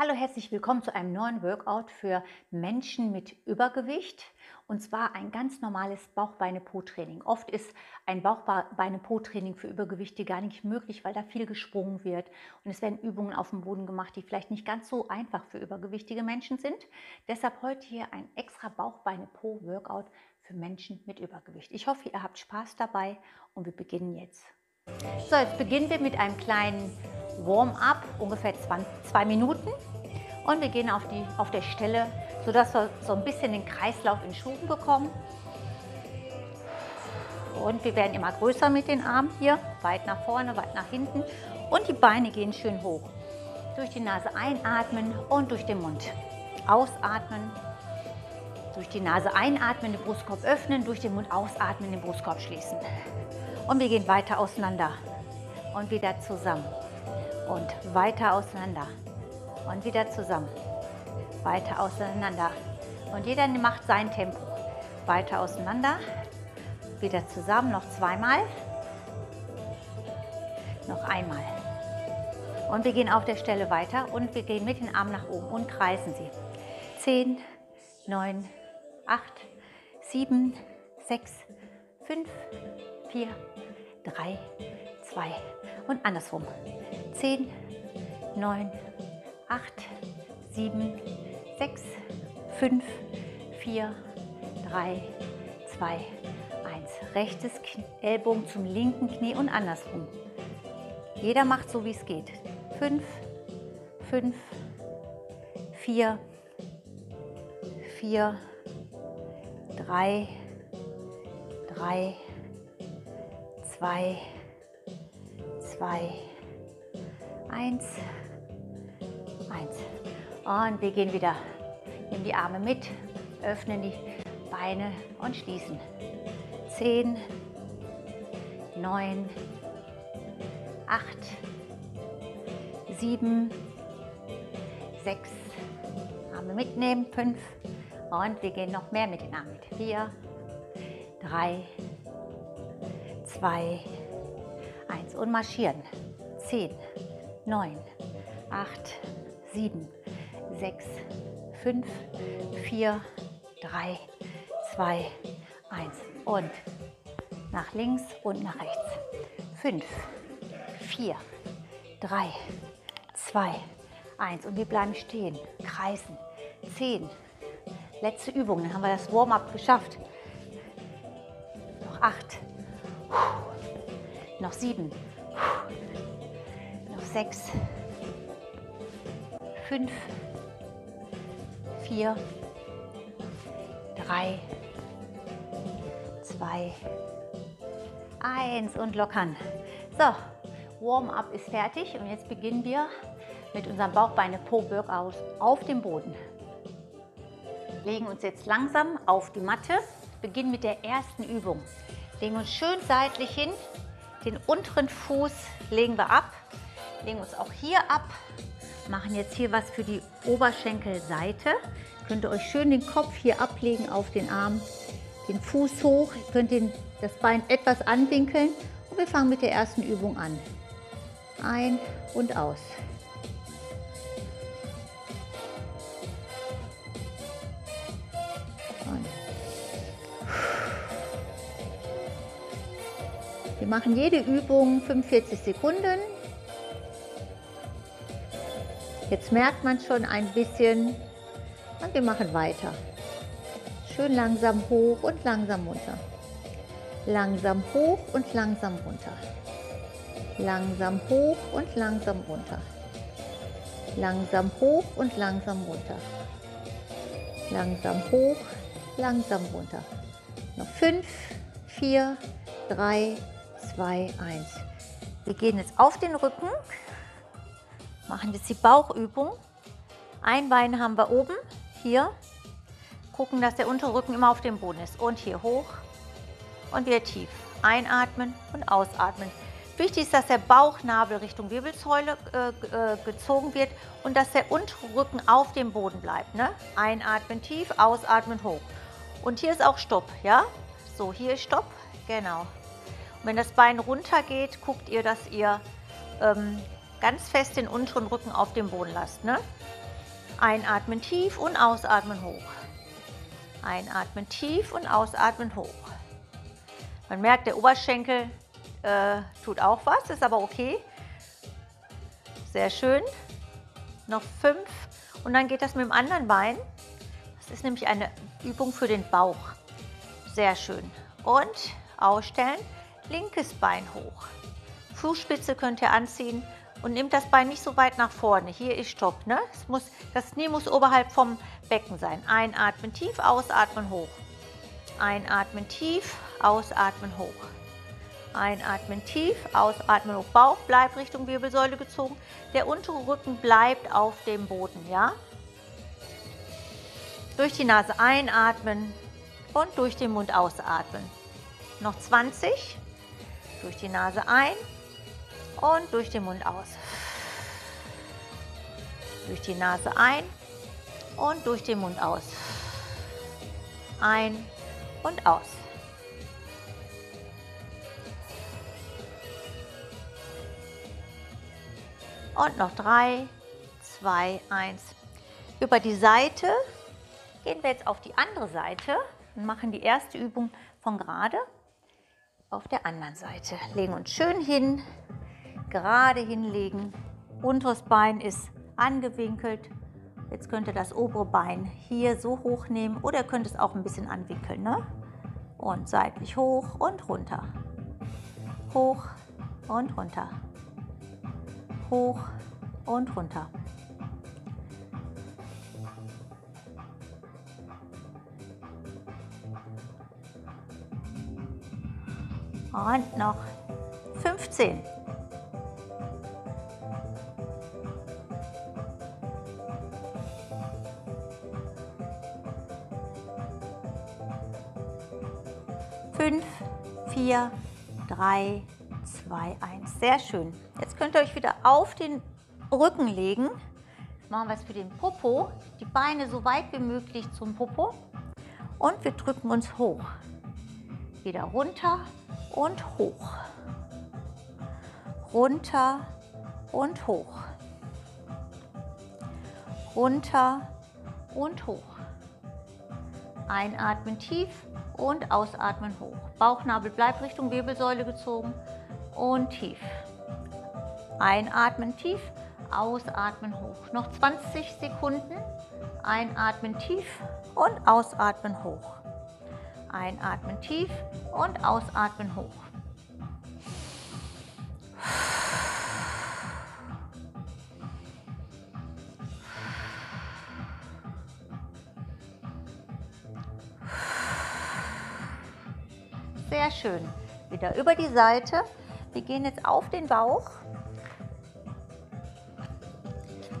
Hallo, herzlich willkommen zu einem neuen Workout für Menschen mit Übergewicht und zwar ein ganz normales Bauchbeine-Po-Training. Oft ist ein Bauchbeine-Po-Training für Übergewichte gar nicht möglich, weil da viel gesprungen wird und es werden Übungen auf dem Boden gemacht, die vielleicht nicht ganz so einfach für übergewichtige Menschen sind. Deshalb heute hier ein extra Bauchbeine-Po-Workout für Menschen mit Übergewicht. Ich hoffe, ihr habt Spaß dabei und wir beginnen jetzt. So, jetzt beginnen wir mit einem kleinen Warm-up, ungefähr zwei, Minuten. Und wir gehen auf, die, auf der Stelle, sodass wir so ein bisschen den Kreislauf in Schwung bekommen. Und wir werden immer größer mit den Armen hier, weit nach vorne, weit nach hinten. Und die Beine gehen schön hoch. Durch die Nase einatmen und durch den Mund ausatmen. Durch die Nase einatmen, den Brustkorb öffnen, durch den Mund ausatmen, den Brustkorb schließen. Und wir gehen weiter auseinander und wieder zusammen und weiter auseinander und wieder zusammen, weiter auseinander. Und jeder macht sein Tempo. Weiter auseinander, wieder zusammen, noch zweimal, noch einmal. Und wir gehen auf der Stelle weiter und wir gehen mit den Armen nach oben und kreisen sie. 10, 9, 8, 7, 6, 5, 4, 3, 2 und andersrum. 10, 9, 8, 7, 6, 5, 4, 3, 2, 1. Rechtes Ellbogen zum linken Knie und andersrum. Jeder macht so, wie es geht. 5, 5, 4, 4, 3, 3, 2, 2, 1. Eins. Und wir gehen wieder. Nehmen die Arme mit, öffnen die Beine und schließen. Zehn, neun, acht, sieben, sechs. Arme mitnehmen. Fünf. Und wir gehen noch mehr mit den Armen mit. Vier, drei, zwei, eins. Und marschieren. Zehn, neun, acht, 7, 6, 5, 4, 3, 2, 1 und nach links und nach rechts. 5, 4, 3, 2, 1 und wir bleiben stehen, kreisen. 10, letzte Übung, dann haben wir das Warm-up geschafft. Noch 8, noch 7, 6, fünf, vier, drei, zwei, eins und lockern. So, Warm-up ist fertig und jetzt beginnen wir mit unserem Bauchbeine-Po-Workout auf dem Boden. Legen uns jetzt langsam auf die Matte, beginnen mit der ersten Übung. Legen uns schön seitlich hin, den unteren Fuß legen wir ab, legen uns auch hier ab machen jetzt hier was für die Oberschenkelseite. Könnt ihr euch schön den Kopf hier ablegen auf den Arm, den Fuß hoch, ihr könnt den, das Bein etwas anwinkeln und wir fangen mit der ersten Übung an. Ein und aus. Wir machen jede Übung 45 Sekunden. Jetzt merkt man schon ein bisschen und wir machen weiter. Schön langsam hoch und langsam runter. Langsam hoch und langsam runter. Langsam hoch und langsam runter. Langsam hoch und langsam runter. Langsam hoch, langsam runter. Noch 5, 4, 3, 2, 1. Wir gehen jetzt auf den Rücken machen jetzt die Bauchübung. Ein Bein haben wir oben, hier. Gucken, dass der untere Rücken immer auf dem Boden ist. Und hier hoch und wieder tief. Einatmen und ausatmen. Wichtig ist, dass der Bauchnabel Richtung Wirbelsäule äh, äh, gezogen wird und dass der untere Rücken auf dem Boden bleibt. Ne? Einatmen tief, ausatmen hoch. Und hier ist auch Stopp, ja? So, hier ist Stopp, genau. Und wenn das Bein runter geht, guckt ihr, dass ihr ähm, ganz fest den unteren Rücken auf dem Boden lasst. Ne? Einatmen tief und ausatmen hoch. Einatmen tief und ausatmen hoch. Man merkt, der Oberschenkel äh, tut auch was, ist aber okay. Sehr schön. Noch fünf und dann geht das mit dem anderen Bein. Das ist nämlich eine Übung für den Bauch. Sehr schön. Und ausstellen, linkes Bein hoch. Fußspitze könnt ihr anziehen und nehmt das Bein nicht so weit nach vorne. Hier ist Stopp. Ne? Es muss, das Knie muss oberhalb vom Becken sein. Einatmen tief, ausatmen hoch. Einatmen tief, ausatmen hoch. Einatmen tief, ausatmen hoch. Bauch bleibt Richtung Wirbelsäule gezogen. Der untere Rücken bleibt auf dem Boden. Ja? Durch die Nase einatmen und durch den Mund ausatmen. Noch 20. Durch die Nase ein und durch den Mund aus. Durch die Nase ein und durch den Mund aus. Ein und aus. Und noch drei, zwei, eins. Über die Seite gehen wir jetzt auf die andere Seite und machen die erste Übung von gerade auf der anderen Seite. Legen uns schön hin, gerade hinlegen. Unteres Bein ist angewinkelt. Jetzt könnt ihr das obere Bein hier so hoch nehmen oder könnt es auch ein bisschen anwinkeln. Ne? Und seitlich hoch und runter. Hoch und runter. Hoch und runter. Und noch 15. 4, 3, 2, 1. Sehr schön. Jetzt könnt ihr euch wieder auf den Rücken legen. Jetzt machen wir es für den Popo. Die Beine so weit wie möglich zum Popo. Und wir drücken uns hoch. Wieder runter und hoch. Runter und hoch. Runter und hoch. Einatmen tief und ausatmen hoch. Bauchnabel bleibt Richtung Wirbelsäule gezogen und tief. Einatmen tief, ausatmen hoch. Noch 20 Sekunden. Einatmen tief und ausatmen hoch. Einatmen tief und ausatmen hoch. Sehr schön. Wieder über die Seite. Wir gehen jetzt auf den Bauch,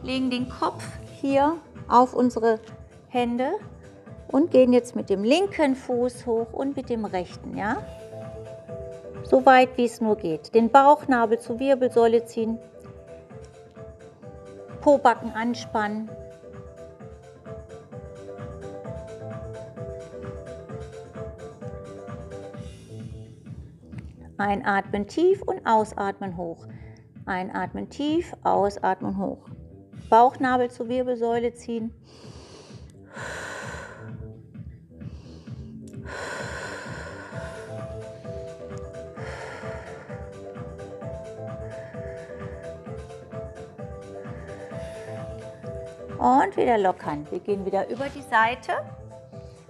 legen den Kopf hier auf unsere Hände und gehen jetzt mit dem linken Fuß hoch und mit dem rechten, ja? So weit wie es nur geht. Den Bauchnabel zur Wirbelsäule ziehen, Pobacken anspannen. Einatmen tief und ausatmen hoch. Einatmen tief, ausatmen hoch. Bauchnabel zur Wirbelsäule ziehen. Und wieder lockern. Wir gehen wieder über die Seite,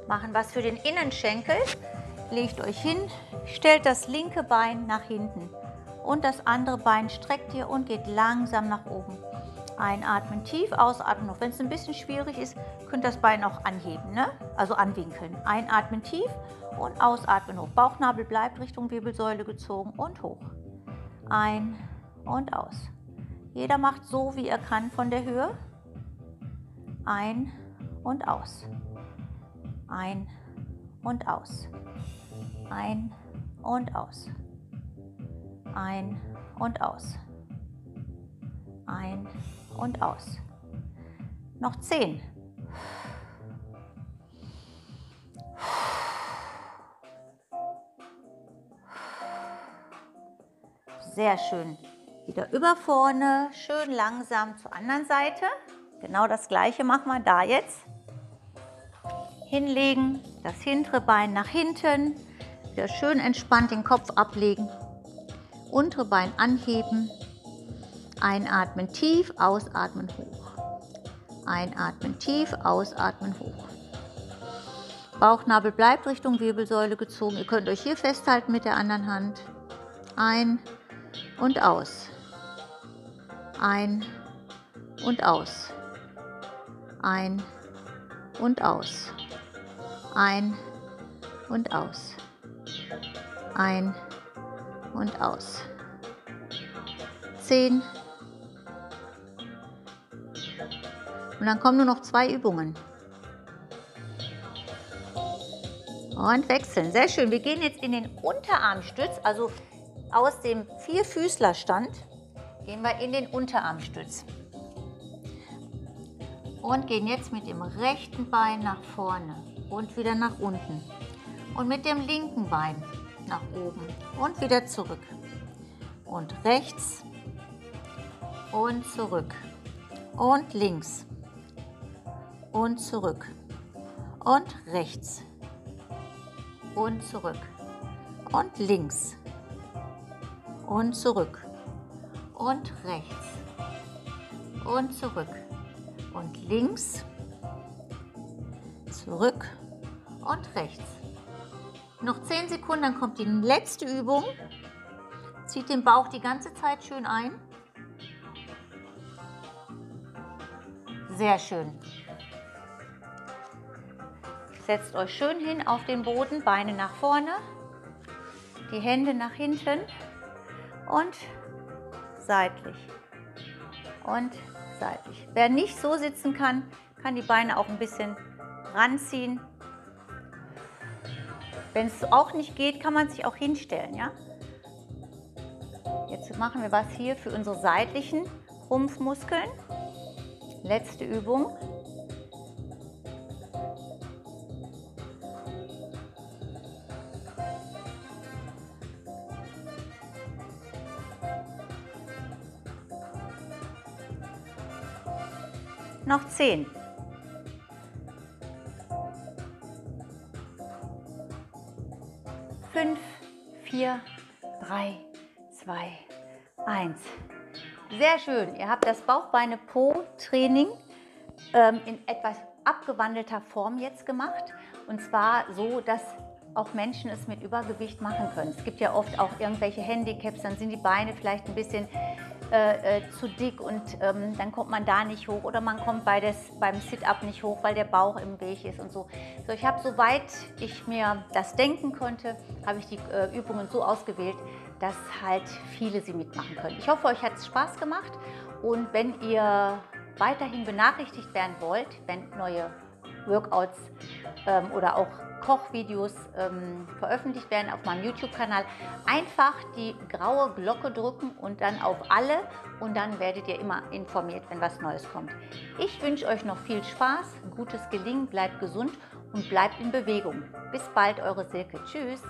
machen was für den Innenschenkel. Legt euch hin, stellt das linke Bein nach hinten und das andere Bein streckt ihr und geht langsam nach oben. Einatmen tief, ausatmen hoch. Wenn es ein bisschen schwierig ist, könnt das Bein auch anheben, ne? also anwinkeln. Einatmen tief und ausatmen hoch. Bauchnabel bleibt Richtung Wirbelsäule gezogen und hoch. Ein und aus. Jeder macht so, wie er kann von der Höhe ein und aus. Ein und aus. Ein und aus. Ein und aus. Ein und aus. Noch zehn. Sehr schön. Wieder über vorne, schön langsam zur anderen Seite. Genau das gleiche machen wir da jetzt. Hinlegen, das hintere Bein nach hinten, wieder schön entspannt den Kopf ablegen, untere Bein anheben, einatmen tief, ausatmen hoch. Einatmen tief, ausatmen hoch. Bauchnabel bleibt Richtung Wirbelsäule gezogen. Ihr könnt euch hier festhalten mit der anderen Hand. Ein und aus. Ein und aus. Ein und aus. Ein und aus. Ein und aus. Zehn. Und dann kommen nur noch zwei Übungen. Und wechseln. Sehr schön. Wir gehen jetzt in den Unterarmstütz, also aus dem Vierfüßlerstand gehen wir in den Unterarmstütz. Und gehen jetzt mit dem rechten Bein nach vorne und wieder nach unten. Und mit dem linken Bein nach oben und wieder zurück. Und rechts und zurück. Und links und zurück. Und rechts und zurück und links und zurück und rechts und zurück und links, zurück und rechts. Noch 10 Sekunden, dann kommt die letzte Übung. Zieht den Bauch die ganze Zeit schön ein. Sehr schön. Setzt euch schön hin auf den Boden, Beine nach vorne, die Hände nach hinten und seitlich und seitlich. Wer nicht so sitzen kann, kann die Beine auch ein bisschen ranziehen. Wenn es auch nicht geht, kann man sich auch hinstellen. Ja? Jetzt machen wir was hier für unsere seitlichen Rumpfmuskeln. Letzte Übung. noch 10. Sehr schön. Ihr habt das Bauchbeine-Po-Training ähm, in etwas abgewandelter Form jetzt gemacht. Und zwar so, dass auch Menschen es mit Übergewicht machen können. Es gibt ja oft auch irgendwelche Handicaps, dann sind die Beine vielleicht ein bisschen äh, äh, zu dick und ähm, dann kommt man da nicht hoch oder man kommt bei des, beim Sit-Up nicht hoch, weil der Bauch im Weg ist und so. So, ich habe, soweit ich mir das denken konnte, habe ich die äh, Übungen so ausgewählt, dass halt viele sie mitmachen können. Ich hoffe, euch hat es Spaß gemacht und wenn ihr weiterhin benachrichtigt werden wollt, wenn neue Workouts ähm, oder auch Kochvideos ähm, veröffentlicht werden auf meinem YouTube-Kanal, einfach die graue Glocke drücken und dann auf alle und dann werdet ihr immer informiert, wenn was Neues kommt. Ich wünsche euch noch viel Spaß, gutes Gelingen, bleibt gesund und bleibt in Bewegung. Bis bald, eure Silke. Tschüss.